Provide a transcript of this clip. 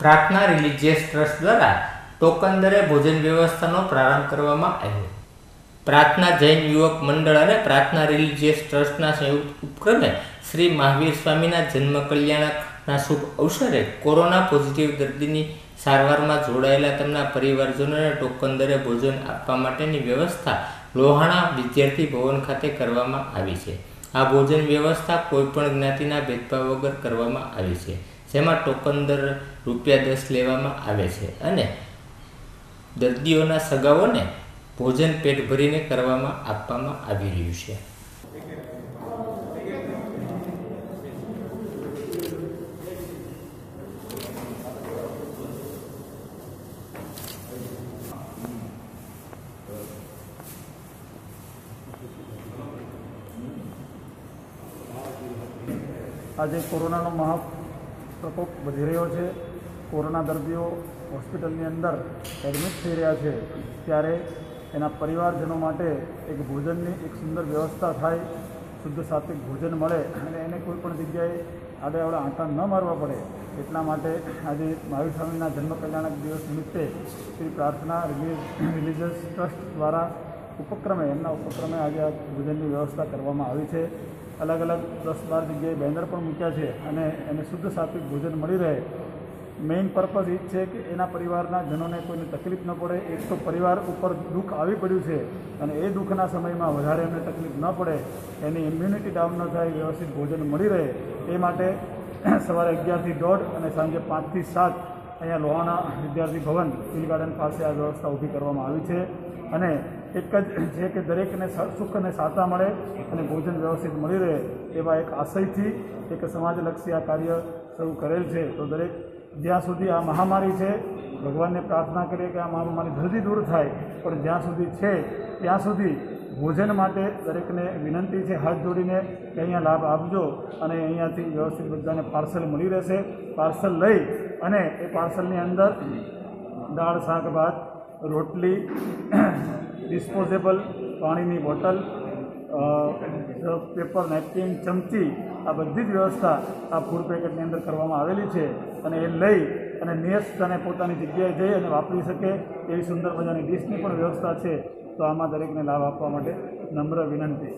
પ્રાર્થના religious trust દ્વારા token દરે ભોજન વ્યવસ્થાનો પ્રારંભ કરવામાં આવ્યો. પ્રાર્થના જૈન યુવક મંડળ અને પ્રાર્થના રિલિજિયસ ટ્રસ્ટના સંયુક્ત ઉપક્રમે શ્રી મહાવીર સ્વામીના જન્મ કલ્યાણકના શુભ અવસરે કોરોના પોઝિટિવ દર્દીની સારવારમાં જોડાયેલા તેમના પરિવારજનોને ટોકન દરે ભોજન આપવા માટેની વ્યવસ્થા લોહાણા વિદ્યાર્થી ભવન ખાતે કરવામાં આવી છે. આ ભોજન વ્યવસ્થા કોઈપણ જ્ઞાતિના ભેદભાવ વગર કરવામાં આવી છે. જેમાં ટોકન દર રૂપિયા દસ લેવામાં આવે છે. અને દર્દીઓના સગાઓને ભોજન પેટ ભરીને કરવામાં આપવામાં આવી રહ્યું છે. આજે કોરોનાનો મહા પ્રકોપ વધી રહ્યો છે. કોરોના દર્દીઓ હોસ્પિટલની અંદર એડમિટ થઈ રહ્યા છે. ત્યારે એના પરિવારજનો માટે એક ભોજનની એક સુંદર વ્યવસ્થા થાય. શુદ્ધ સાત્વિક ભોજન મળે અને એને કોઈ પણ જગ્યાએ આડે આવડે આંટા ન મારવા પડે. એટલા માટે આજે મહાવીર સ્વામીના જન્મ કલ્યાણક દિવસ નિમિત્તે શ્રી પ્રાર્થના રિલીજિયસ ટ્રસ્ટ દ્વારા ઉપક્રમે, એમના ઉપક્રમે આજે આ ભોજનની વ્યવસ્થા કરવામાં આવી છે. અલગ અલગ દસ બાર જગ્યાએ બેનર પણ મૂક્યા છે અને એને શુદ્ધ સાત્વિક ભોજન મળી રહે. મેઇન પર્પઝ એ જ છે કે એના પરિવારના જનોને કોઈને તકલીફ ન પડે, એક તો પરિવાર ઉપર દુઃખ આવી પડ્યું છે અને એ દુઃખના સમયમાં વધારે એમને તકલીફ ન પડે, એની ઇમ્યુનિટી ડાઉન ન થાય, વ્યવસ્થિત ભોજન મળી રહે. એ માટે સવારે અગિયારથી દોઢ અને સાંજે પાંચથી સાત અહીંયા લોહાણા વિદ્યાર્થી ભવન સ્ટીલ ગાર્ડન પાસે આ વ્યવસ્થા ઊભી કરવામાં આવી છે. અને એક જ છે કે દરેકને સુખ અને સાતા મળે અને ભોજન વ્યવસ્થિત મળી રહે એવા એક આશયથી એક સમાજલક્ષી આ કાર્ય શરૂ કરેલ છે. તો દરેક જ્યાં સુધી આ મહામારી છે, ભગવાનને પ્રાર્થના કરીએ કે આ મહામારી જલ્દી દૂર થાય, પણ જ્યાં સુધી છે, ત્યાં સુધી ભોજન માટે દરેકને વિનંતી છે, હાથ જોડીને કે અહીંયા લાભ આપજો અને અહીંયાથી વ્યવસ્થિત બધાને પાર્સલ મળી રહેશે. પાર્સલ લઈ અને એ પાર્સલની અંદર દાળ, શાક, ભાત, રોટલી ડિસ્પોઝેબલ પાણીની બોટલ પેપર નેપકિન ચમચી, આ બધી જ વ્યવસ્થા આ ફૂડ પેકેટની અંદર કરવામાં આવેલી છે અને એ લઈ અને નિયસ્તને પોતાની જગ્યાએ જઈ અને વાપરી શકે એવી સુંદર મજાની ડીશની પણ વ્યવસ્થા છે. તો આમાં દરેકને લાભ આપવા માટે નમ્ર વિનંતી.